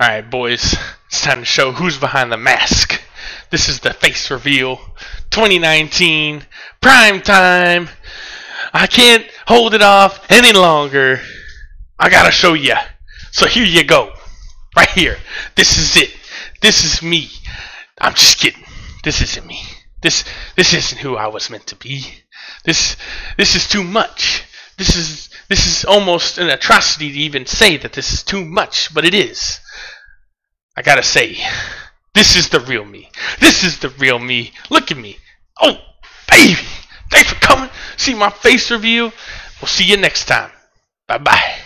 Alright, boys, it's time to show who's behind the mask. This is the face reveal 2019 prime time. I can't hold it off any longer. I gotta show you. So here you go. Right here. This is it. This is me. I'm just kidding. This isn't me. This this isn't who I was meant to be. This this is too much. This is this is almost an atrocity to even say that this is too much, but it is. I gotta say, this is the real me. This is the real me. Look at me. Oh, baby. Thanks for coming. See my face reveal. We'll see you next time. Bye bye.